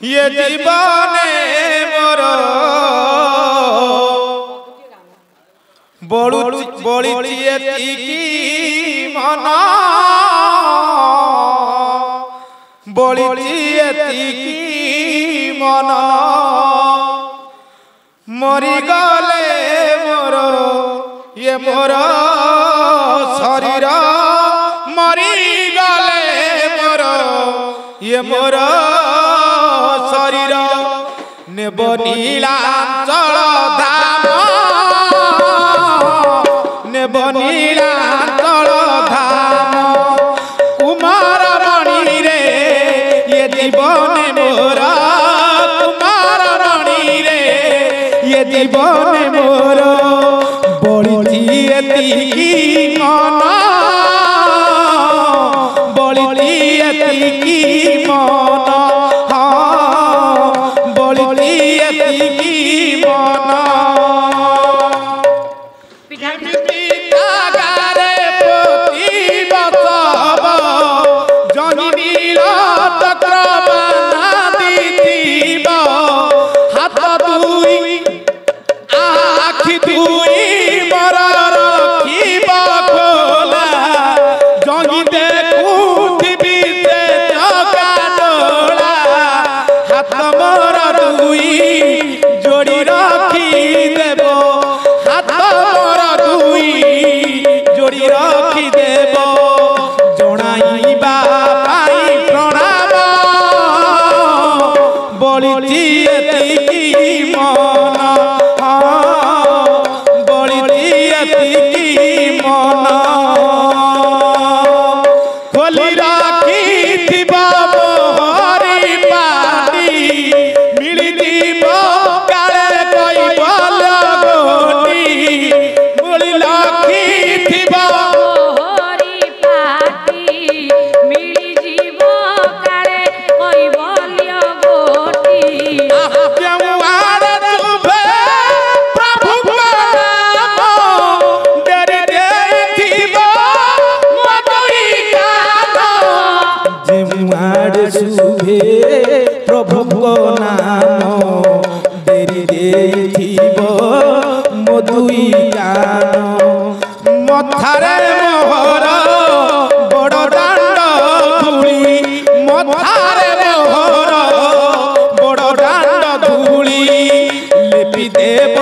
ইয়ে জীবনে মোর বড়ু বড়িছি এতিকি মন। বড়িছি এতিকি মন। মরিগলে মোর ইয়ে মোর শরীর। মরিগলে মোর ইয়ে মোর নেব নীলাচল ধাম নেব নীলাচল ধাম কুমার মণি রে ইয়ে জীবনে মোর কুমার মণি রে ইয়ে জীবনে política দেরি দেখিব মধুই গান মথারে মোহর, বড় দান্ড ধুলি। মথারে মোহর, বড় দান্ড ধুলি। লেপি দেব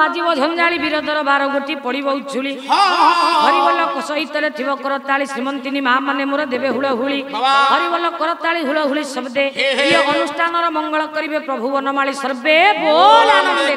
ବାଜିବ ଝଞ୍ଝାଳି ବୀରଧର ବାର ଗୋଟି ପଡ଼ିବ ଉଛୁଳି। ହରିବଲ ସହିତରେ ଥିବ କରତାଳି ଶ୍ରୀମନ୍ତିନୀ ମା ମାନେ ମୋର ଦେବେ ହୁଳ ହୁଳି ହରିବଲ କରତାଳି ହୁଳ ହୁଳି ଶବ୍ଦେ ଇଏ ଅନୁଷ୍ଠାନର ମଙ୍ଗଳ କରିବେ ପ୍ରଭୁ ବନମାଳି। ସର୍ବେ ବୋଲ ଆନନ୍ଦେ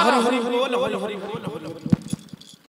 हरि हरि बोल हरि हरि बोल